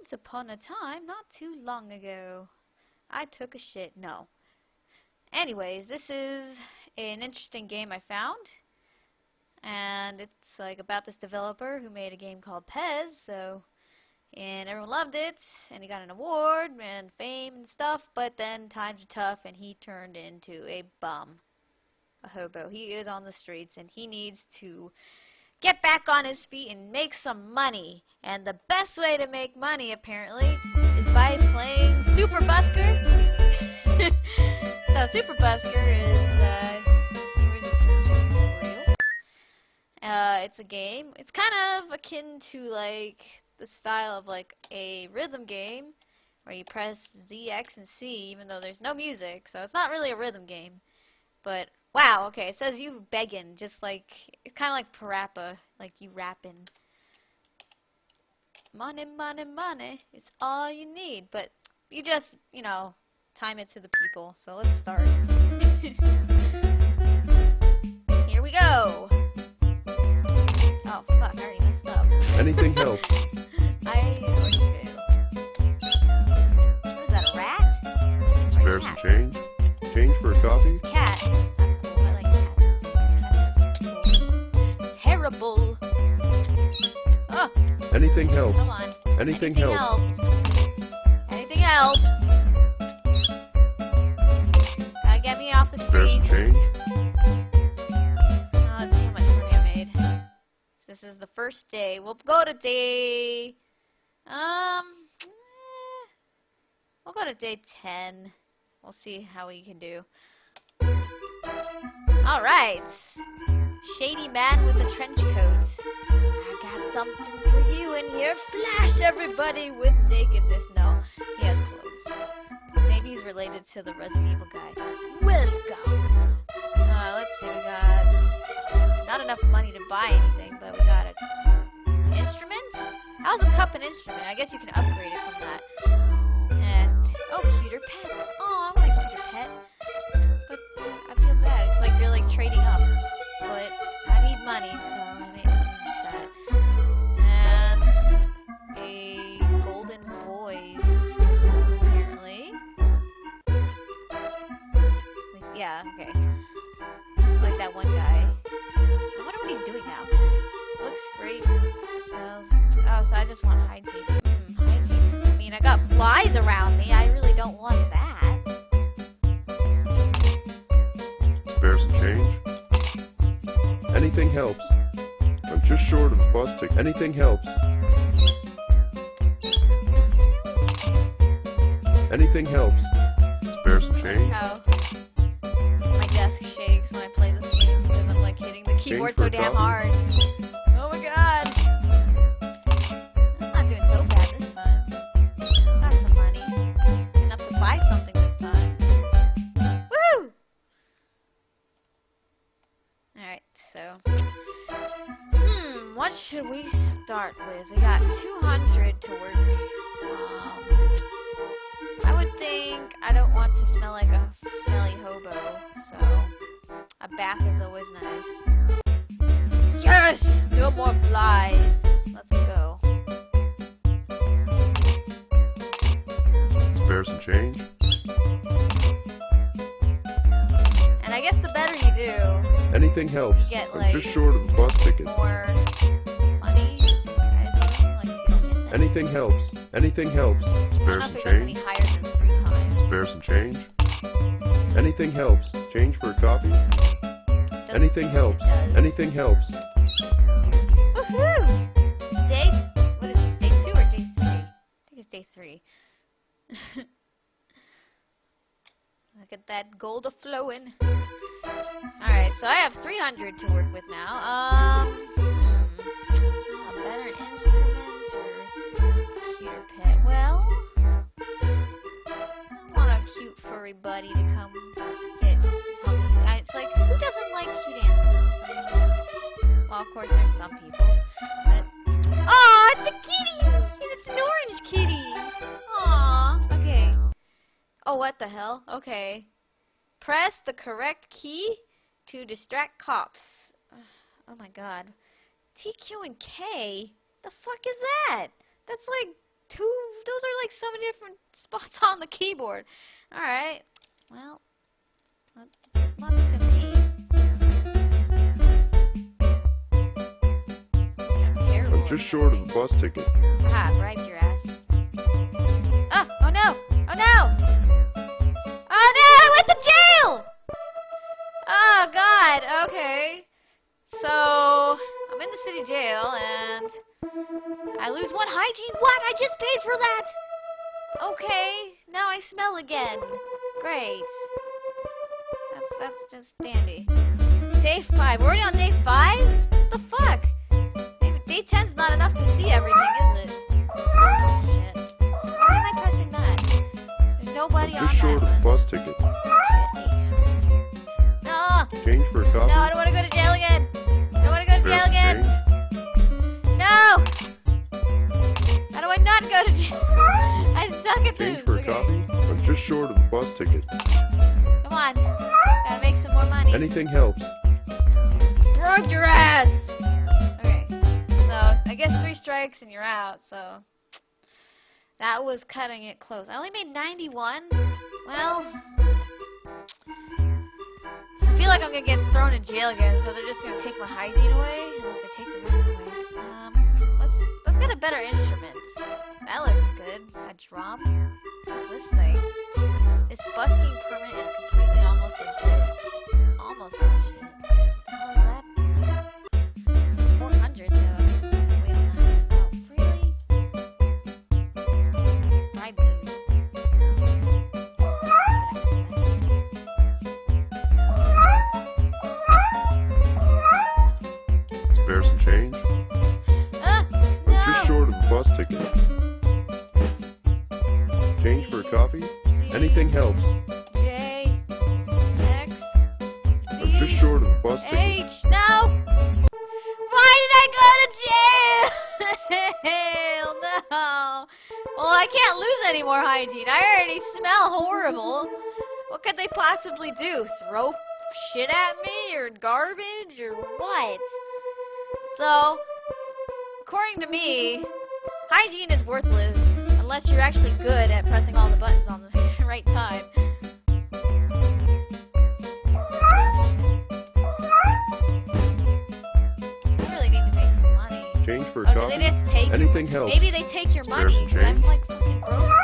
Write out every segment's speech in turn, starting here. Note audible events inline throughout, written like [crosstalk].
Once upon a time, not too long ago, I took a shit. No. Anyways, this is an interesting game I found. And it's like about this developer who made a game called Pez, so and everyone loved it, and he got an award and fame and stuff, but then times were tough and he turned into a bum. A hobo. He is on the streets and he needs to get back on his feet and make some money. And the best way to make money, apparently, is by playing Super Busker. [laughs] so Super Busker is, uh. Uh, it's a game. It's kind of akin to, like, the style of, like, a rhythm game where you press Z, X, and C, even though there's no music. So it's not really a rhythm game. But Wow, okay, it says you begging, just like, it's kind of like parappa, like you rapping. Money, money, money, it's all you need, but you just, you know, time it to the people. So let's start. [laughs] Here we go. Oh, fuck, I already messed up. Anything helps. [laughs] I, okay. What is that, a rat? Spare some change? Change for a coffee? Cat. Anything helps. come on. Anything Anything helps. Anything helps. Gotta get me off the street. some change? Let's see how much money I made. This is the first day. We'll go to day. Um. eh, We'll go to day 10. We'll see how we can do. Alright. Shady man with a trench coat. I got something for you in here. Flash everybody with nakedness. No, he has clothes. Maybe he's related to the Resident Evil guy. Welcome. Uh, let's see, we got not enough money to buy anything, but we got a instrument. How's a cup an instrument? I guess you can upgrade it from that. And oh, cuter pets. Oh, I want a cuter pet. But I feel bad. It's like you're like trading up. But I need money, so Anything helps. Anything helps. Spare some change? How my desk shakes when I play this game because I'm like hitting the keyboard so damn coffee? hard. Should we start with? We got 200 to work. Um, I would think I don't want to smell like a smelly hobo, so a bath is always nice. Yes! No more flies. Let's go. Spare some change? And I guess the better you do, Anything helps. get, I'm just short of a bus ticket. more Anything helps. Anything helps. Spare some if it goes any change? higher than three times. Spare some change? Anything helps. Change for a coffee? Anything seem like it helps. Anything helps. Woohoo! Day, what is this, day two or day three? I think it's day three. [laughs] Look at that gold a flowing. Alright, so I have 300 to work with now. Um, buddy to come get help It's like, who doesn't like cute animals? Well, of course, there's some people. But Aw, it's a kitty! And it's an orange kitty! Aw, okay. Oh, what the hell? Okay. Press the correct key to distract cops. Oh my god. TQ and K? The fuck is that? That's like two those are like so many different spots [laughs] on the keyboard. Alright. Well, good luck to me. I'm just short of a bus ticket. Ah, bribed your ass. Oh, oh no! Oh no! Oh no! I went to jail! Oh god, okay. So, I'm in the city jail and I lose one hygiene. What? I just paid for that! Okay, now I smell again. Great. That's that's just dandy. Day five. We're already on day five? What the fuck? Ticket. Come on. Gotta make some more money. Anything helps. Broke your ass! Okay. So, I guess three strikes and you're out, so. That was cutting it close. I only made 91? Well. I feel like I'm gonna get thrown in jail again, so they're just gonna take my hygiene away, unless they take the rest away. Um, let's, let's get a better instrument. That looks good. A drum? Permit is completely almost legit. Almost legit. What the hell? It's 400 though. Wait on that. Oh, really? Spare some change. Uh, I'm just short of a bus ticket. Change for a coffee? Anything helps. I can't lose any more hygiene. I already smell horrible. What could they possibly do? Throw shit at me or garbage or what? So, according to me, hygiene is worthless unless you're actually good at pressing all the buttons on the [laughs] right time. For a Oh, do copy. they just take Anything helps. Maybe they take your money. I'm like fucking broke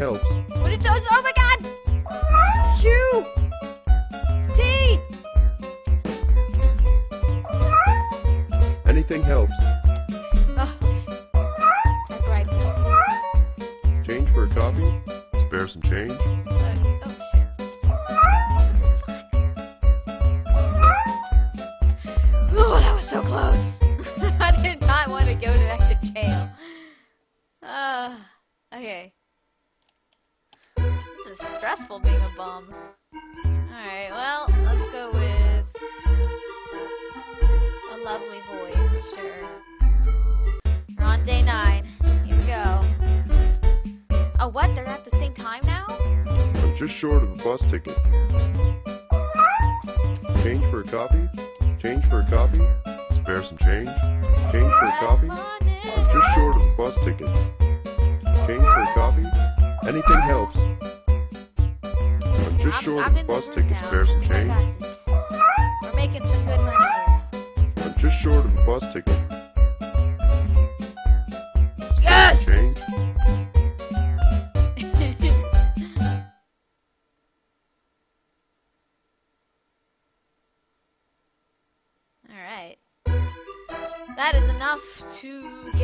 helps. What it does? Oh my god! T! Anything helps. Oh, okay. I. Change for a copy. Spare some change. Uh, oh shit. Oh, that was so close. [laughs] I did not want to go back to jail. Uh, okay. Is stressful being a bum. Alright, well, let's go with a lovely voice, sure. We're on day nine. Here we go. Oh, what? They're at the same time now? I'm just short of a bus ticket. Change for a copy. Change for a copy. Spare some change. Change for a copy. I'm just short of a bus ticket. Change for a copy. Anything helps. Just I'm, short I'm of a bus ticket. Spare some change. We're making some good money here. I'm just short of a bus ticket. Yes! change. [laughs] Alright. That is enough to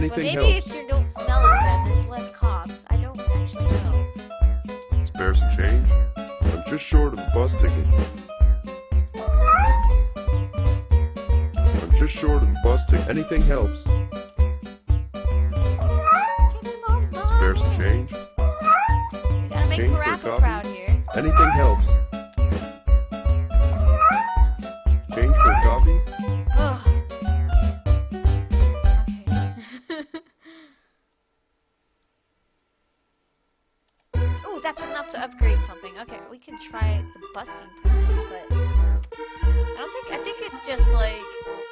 Maybe helps. if you don't smell as bad, there's less cops. I don't actually know. Spare some change? I'm just short of a bus ticket. I'm just short of a bus ticket. Anything helps. Spare some change? We gotta make Change for a Parappa proud here. Anything helps. We can try the busking permit, but I don't think I think it's just like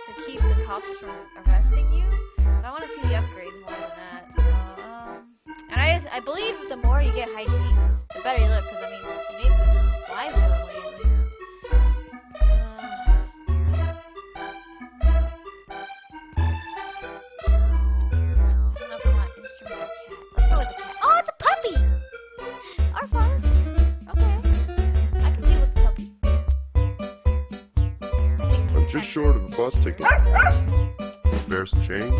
to keep the cops from arresting you. But I want to see the upgrades more than that. Um, and I I believe the more you get high heat, the better you look. Because I mean, you made the short of a bus ticket. Spare some change?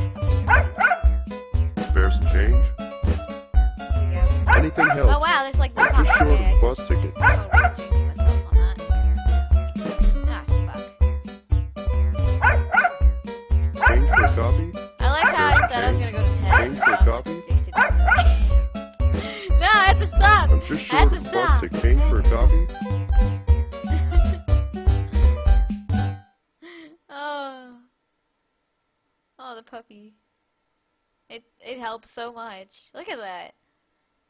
Spare some change? There we go. Anything Oh helps. wow, there's like no just short of a I bus ticket. totally jinxed myself on that. Ah. Change for a coffee? I like how I said I was gonna go to 10. Change for a copy? [laughs] no, I have to stop. I'm just short It so much. Look at that.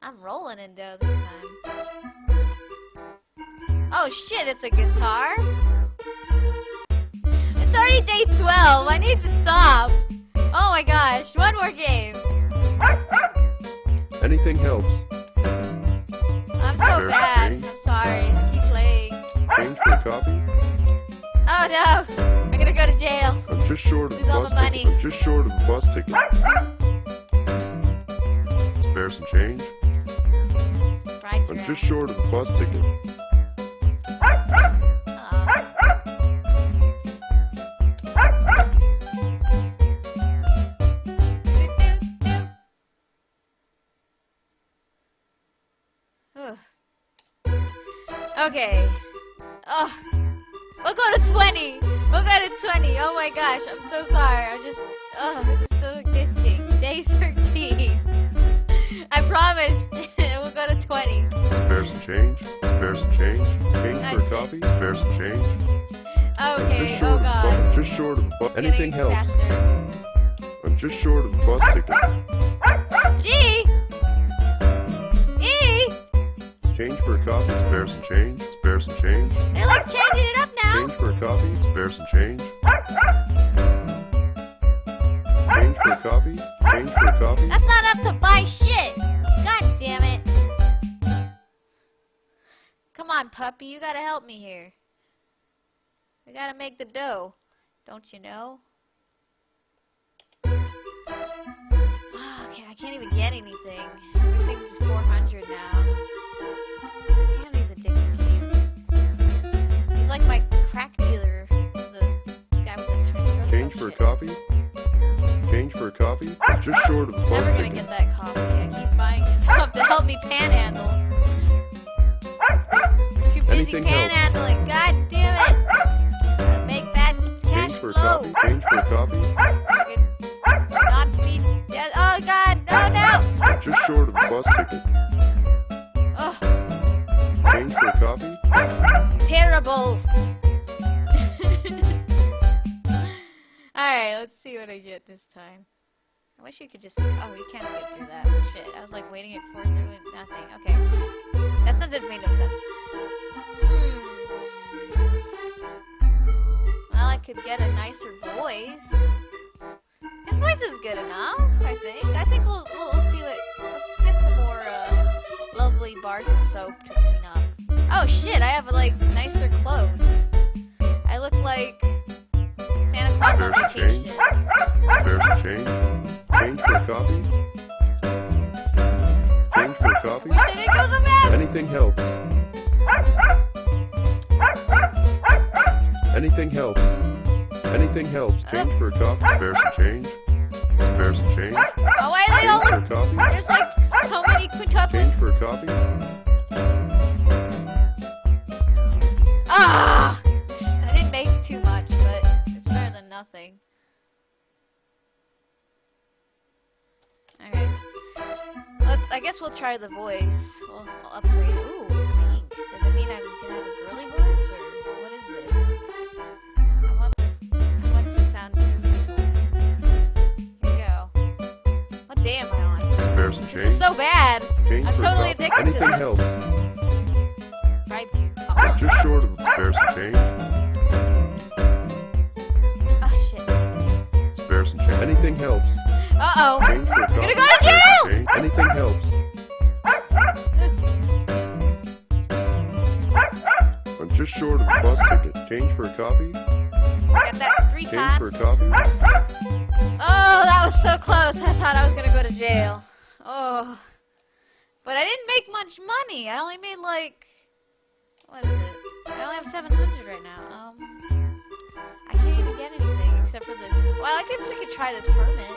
I'm rolling in dough this time. Oh shit, it's a guitar? It's already day 12. I need to stop. Oh my gosh, one more game. Anything helps. I'm so bad. I'm sorry. Keep playing. Change for coffee? Oh no, I'm gonna go to jail. I'm just short of a Lose all bus my money. I'm just short of bus ticket. Spare some change? I'm just short of a bus ticket. Okay. Oh, we'll go to 20. We'll go to 20. Oh my gosh, I'm so sorry. I'm just, oh, it's so addicting. Day 13. I promise. [laughs] we'll go to 20. Spare some change? Spare some change? Change I for a coffee? Spare some change? Okay. just Oh short of a bu- god. I'm just short of bus. Anything helps. faster. I'm just short of bus ticket. G. E. Change for a coffee? Spare some change? Spare some change? They like changing it up now. Change for a coffee? Spare some? Change puppy. You gotta help me here. We gotta make the dough. Don't you know? Ah, okay, I can't even get anything. Everything's just 400 now. Damn these addictive games. He's like my crack dealer. The guy with the Change for a coffee? Change for a coffee? Just short of a bus Never gonna get that coffee. I keep buying [laughs] stuff to help me panhandle. Busy Anything helps. panhandling. God damn it. Make that cash Change for flow. coffee? Change for coffee? Not be dead. Oh god, no, no. I'm just short of a bus ticket. Oh, Change for coffee? terrible. [laughs] Alright, let's see what I get this time. I wish you could just. Oh, you can't skip through that. Shit. I was like waiting it for through and nothing. Okay. That sentence made no sense. Hmm. Well, I could get a nicer voice. His voice is good enough, I think. I think we'll, we'll, we'll see what. Let's get some more uh, lovely bars of soap to clean up. Oh shit, I have like nicer clothes. I look like Santa Claus on change. vacation. Spare change? Change for coffee? Change for coffee? Why did it go so fast? Anything helps. Anything helps. Anything helps. Change for a coffee? Spare some change? Spare some change? Oh why are they all? Change for a copy? There's like so many quintuplets. Change for a copy? Ah! I didn't make too much, but it's better than nothing. Alright. Let's, I guess we'll try the voice. We'll, we'll upgrade. Ooh, totally copy? addicted to Anything this. helps. I'm just short of spare some change. Oh, shit. Spare some change. Anything helps. Uh-oh. Change I'm gonna go to jail! change. Anything helps. I'm just short of a bus ticket. Change for a copy? Got that three Change for a times. copy? Oh, that was so close. I thought I was gonna go to jail. Oh. But I didn't make much money. I only made like what is it? I only have 700 right now. Um, I can't even get anything except for this. Well, I guess we could try this permit.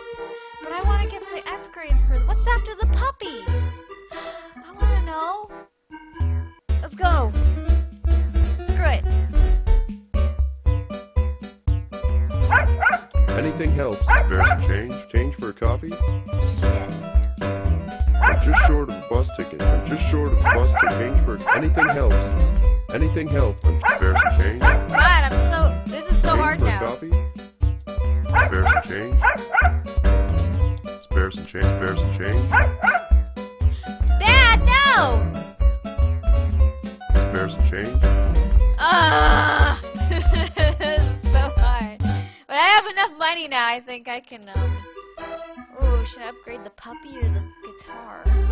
But I want to get the upgrades for what's after the puppy. [gasps] I want to know. Let's go. Screw it. Anything helps. [laughs] Change. Change for a copy? Shit. Just short of short of bus ticket. Change for anything helps. Anything helps. I'm spare some change. God, I'm so. This is so change hard for now. copy? Spare some change. Spare some change. Spare some change. Dad, no! Spare some change. Ah, [laughs] so hard. But I have enough money now. I think I can. Um. Ooh, should I upgrade the puppy or the guitar?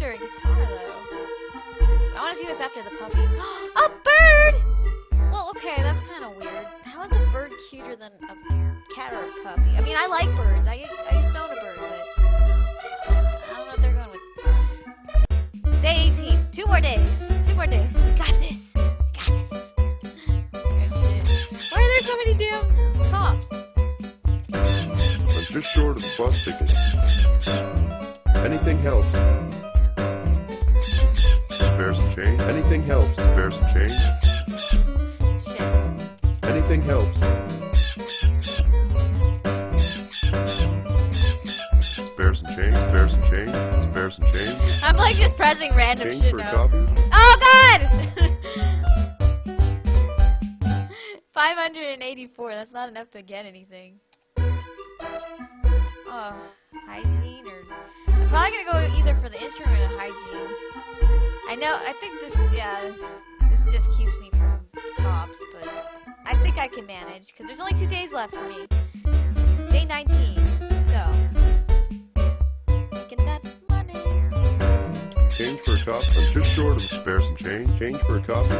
After a guitar though? I want to see what's after the puppy. [gasps] a bird! Well, okay, that's kind of weird. How is a bird cuter than a cat or a puppy? I mean, I like birds. I I used to own a bird, but I don't know if they're going with. Day 18. Two more days. Two more days. We got this. We got this. Why are there so many damn cops? I'm just short of bus tickets. Anything helps. Spare some change. Anything helps. Spare some change. Anything helps. Spare some change. Spare some change. Spare some change. I'm like just pressing random Change shit now. Oh god! [laughs] 584. That's not enough to get anything. Oh, hygiene or I'm probably gonna go either for the instrument or hygiene. I know. I think this. Yeah, this, this just keeps me from cops, but I think I can manage because there's only two days left for me. Day 19. Let's go. Making that money. Change for a copy. I'm just short of spare some change. Change for a copy.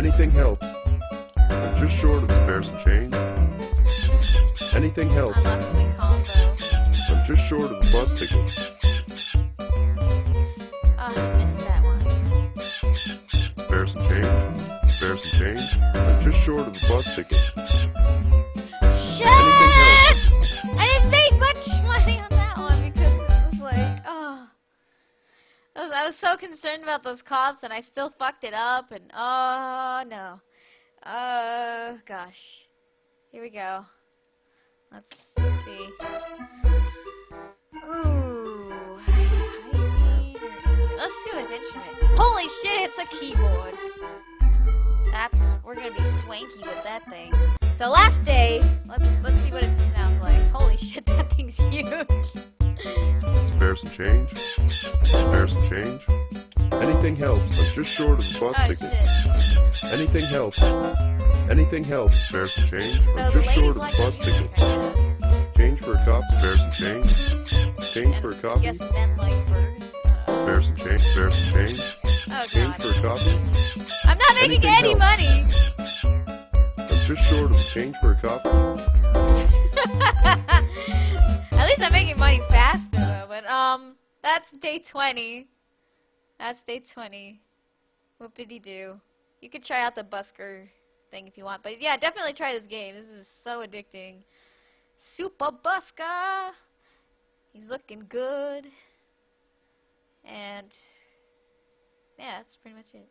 Anything helps. I'm just short of spare some change. Anything helps. I lost my combo. I'm just short of a bus ticket. Change. I'm just short of a bus ticket. Shit! I didn't make much money on that one because it was like, oh. I was, I was so concerned about those cops and I still fucked it up and oh no. Oh gosh. Here we go. Let's, see. Ooh. [sighs] Let's do with instrument. Holy shit, it's a keyboard. That's we're gonna be swanky with that thing. So last day, let's let's see what it sounds like. Holy shit, [laughs] that thing's huge. Spare some change. Spare some change. Anything helps. I'm just short of the bus Oh ticket. shit. Anything helps. Anything helps. Spare some change. I'm the just short of a like bus the ticket. Change for a cop. Spare some change. Change And for a I copy. guess men like birds. Uh, Spare some change. Spare some change. Oh god. for copy. I'm not making anything any helps. money. I'm just short of change for a copy. [laughs] At least I'm making money faster though. But um, that's day 20. That's day 20. What did he do? You could try out the busker thing if you want. But yeah, definitely try this game. This is so addicting. Super Busker. He's looking good. And yeah, that's pretty much it.